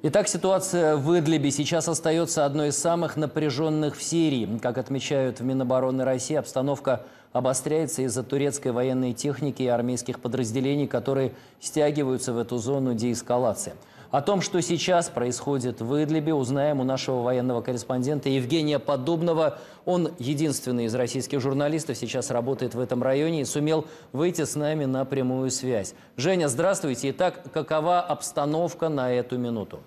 Итак, ситуация в Идлибе сейчас остается одной из самых напряженных в Сирии. Как отмечают в Минобороны России, обстановка обостряется из-за турецкой военной техники и армейских подразделений, которые стягиваются в эту зону деэскалации. О том, что сейчас происходит в Идлибе, узнаем у нашего военного корреспондента Евгения Подобного. Он единственный из российских журналистов, сейчас работает в этом районе и сумел выйти с нами на прямую связь. Женя, здравствуйте. Итак, какова обстановка на эту минуту?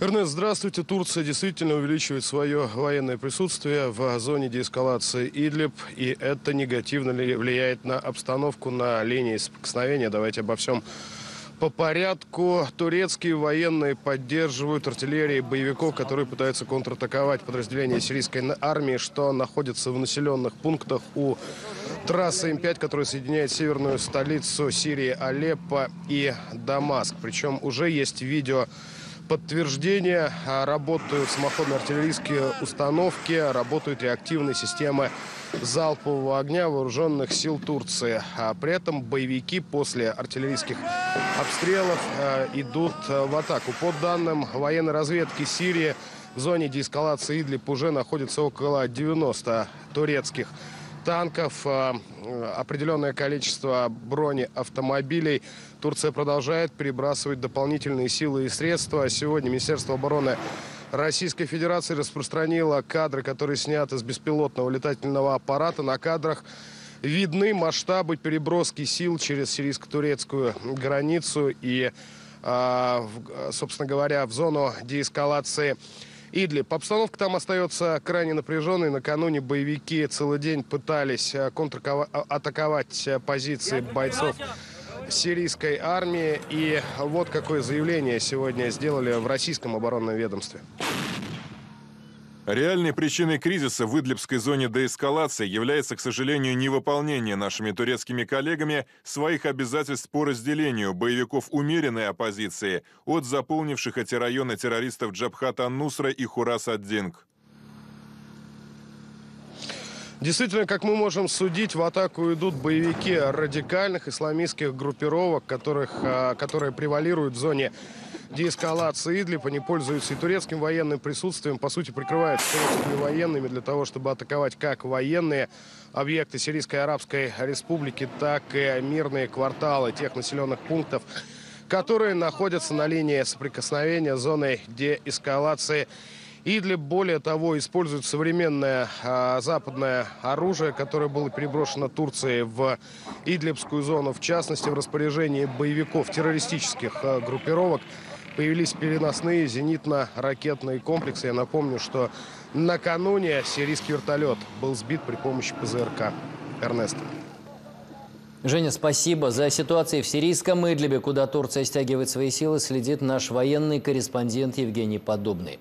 Эрнест, здравствуйте. Турция действительно увеличивает свое военное присутствие в зоне деэскалации Идлиб, и это негативно влияет на обстановку на линии соприкосновения. Давайте обо всем по порядку. Турецкие военные поддерживают артиллерии боевиков, которые пытаются контратаковать подразделения сирийской армии, что находится в населенных пунктах у трассы М5, которая соединяет северную столицу Сирии Алеппо и Дамаск. Причем уже есть видео подтверждение. А, работают самоходные артиллерийские установки, работают реактивные системы залпового огня вооруженных сил Турции. А при этом боевики после артиллерийских обстрелов а, идут в атаку. По данным военной разведки Сирии, в зоне деэскалации Идлиб уже находится около 90 турецких танков, э, определенное количество бронеавтомобилей. Турция продолжает перебрасывать дополнительные силы и средства. Сегодня Министерство обороны Российской Федерации распространило кадры, которые сняты с беспилотного летательного аппарата. На кадрах видны масштабы переброски сил через сирийско-турецкую границу и, э, собственно говоря, в зону деэскалации Идлиб. Обстановка там остается крайне напряженной. Накануне боевики целый день пытались э, контратаковать э, позиции бойцов сирийской армии. И вот какое заявление сегодня сделали в российском оборонном ведомстве. Реальной причиной кризиса в Идлибской зоне деэскалации является, к сожалению, невыполнение нашими турецкими коллегами своих обязательств по разделению боевиков умеренной оппозиции от заполнивших эти районы террористов Джабхат Ан-Нусра и Хурас ад-Динг. Действительно, как мы можем судить, в атаку идут боевики радикальных исламистских группировок, которых, а, которые превалируют в зоне деэскалации Идлиб. Они пользуются и турецким военным присутствием, по сути, прикрываются турецкими военными для того, чтобы атаковать как военные объекты Сирийской Арабской Республики, так и мирные кварталы тех населенных пунктов, которые находятся на линии соприкосновения с зоной деэскалации Идлиб, более того, использует современное а, западное оружие, которое было переброшено Турцией в Идлибскую зону, в частности, в распоряжении боевиков террористических а, группировок появились переносные зенитно-ракетные комплексы. Я напомню, что накануне сирийский вертолет был сбит при помощи ПЗРК. Эрнест. Женя, спасибо. За ситуацией в сирийском Идлибе, куда Турция стягивает свои силы, следит наш военный корреспондент Евгений Подобный.